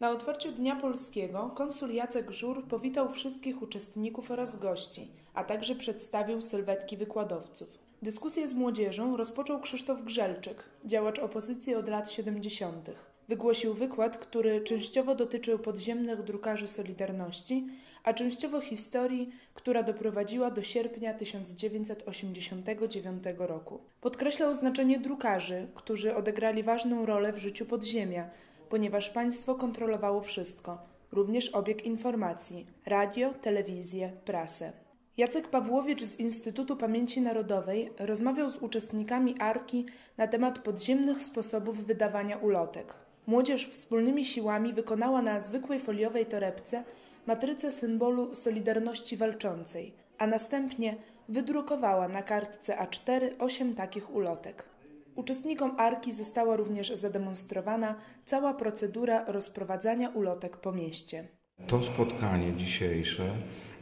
Na otwarciu Dnia Polskiego konsul Jacek Żur powitał wszystkich uczestników oraz gości, a także przedstawił sylwetki wykładowców. Dyskusję z młodzieżą rozpoczął Krzysztof Grzelczyk, działacz opozycji od lat 70. Wygłosił wykład, który częściowo dotyczył podziemnych drukarzy Solidarności, a częściowo historii, która doprowadziła do sierpnia 1989 roku. Podkreślał znaczenie drukarzy, którzy odegrali ważną rolę w życiu podziemia, ponieważ państwo kontrolowało wszystko, również obieg informacji radio, telewizję, prasę. Jacek Pawłowicz z Instytutu Pamięci Narodowej rozmawiał z uczestnikami Arki na temat podziemnych sposobów wydawania ulotek. Młodzież wspólnymi siłami wykonała na zwykłej foliowej torebce matrycę symbolu Solidarności Walczącej, a następnie wydrukowała na kartce A4 osiem takich ulotek. Uczestnikom Arki została również zademonstrowana cała procedura rozprowadzania ulotek po mieście. To spotkanie dzisiejsze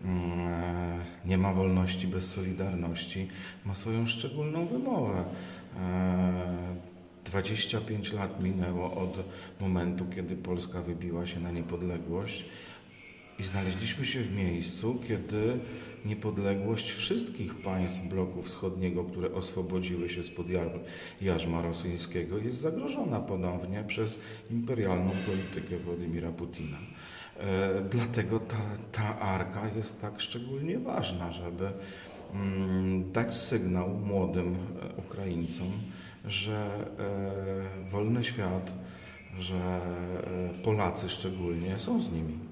mm, nie ma wolności bez solidarności ma swoją szczególną wymowę. 25 e, lat minęło od momentu, kiedy Polska wybiła się na niepodległość. I znaleźliśmy się w miejscu, kiedy niepodległość wszystkich państw bloku wschodniego, które oswobodziły się spod jarzma rosyjskiego, jest zagrożona ponownie przez imperialną politykę Władimira Putina. E, dlatego ta, ta arka jest tak szczególnie ważna, żeby mm, dać sygnał młodym e, Ukraińcom, że e, wolny świat, że Polacy szczególnie są z nimi.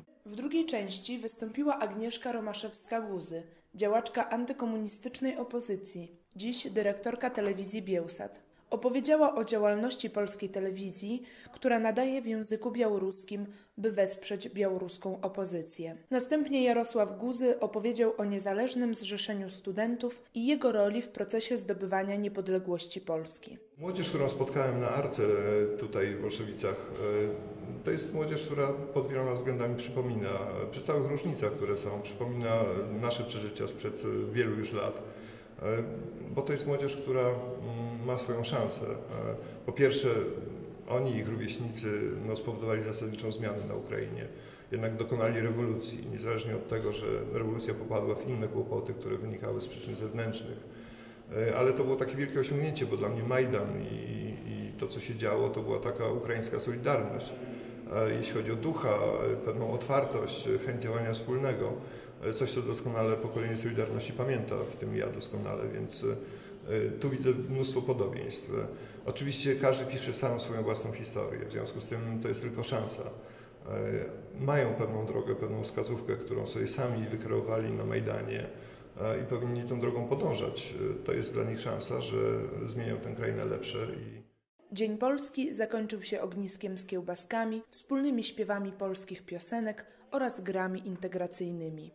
Drugiej części wystąpiła Agnieszka Romaszewska-Guzy, działaczka antykomunistycznej opozycji, dziś dyrektorka telewizji Bielsat. Opowiedziała o działalności polskiej telewizji, która nadaje w języku białoruskim, by wesprzeć białoruską opozycję. Następnie Jarosław Guzy opowiedział o niezależnym zrzeszeniu studentów i jego roli w procesie zdobywania niepodległości Polski. Młodzież, którą spotkałem na Arce e, tutaj w Bolszewicach, e, to jest młodzież, która pod wieloma względami przypomina, przy całych różnicach, które są, przypomina nasze przeżycia sprzed wielu już lat E, bo to jest młodzież, która mm, ma swoją szansę. E, po pierwsze, oni ich rówieśnicy no, spowodowali zasadniczą zmianę na Ukrainie. Jednak dokonali rewolucji, niezależnie od tego, że rewolucja popadła w inne kłopoty, które wynikały z przyczyn zewnętrznych. E, ale to było takie wielkie osiągnięcie, bo dla mnie Majdan i, i to, co się działo, to była taka ukraińska solidarność. Jeśli chodzi o ducha, pewną otwartość, chęć działania wspólnego coś, co doskonale pokolenie Solidarności pamięta, w tym ja doskonale, więc e, tu widzę mnóstwo podobieństw. Oczywiście każdy pisze sam swoją własną historię, w związku z tym to jest tylko szansa. E, mają pewną drogę, pewną wskazówkę, którą sobie sami wykreowali na Majdanie e, i powinni tą drogą podążać. To jest dla nich szansa, że zmienią ten kraj na lepsze. I... Dzień Polski zakończył się ogniskiem z kiełbaskami, wspólnymi śpiewami polskich piosenek oraz grami integracyjnymi.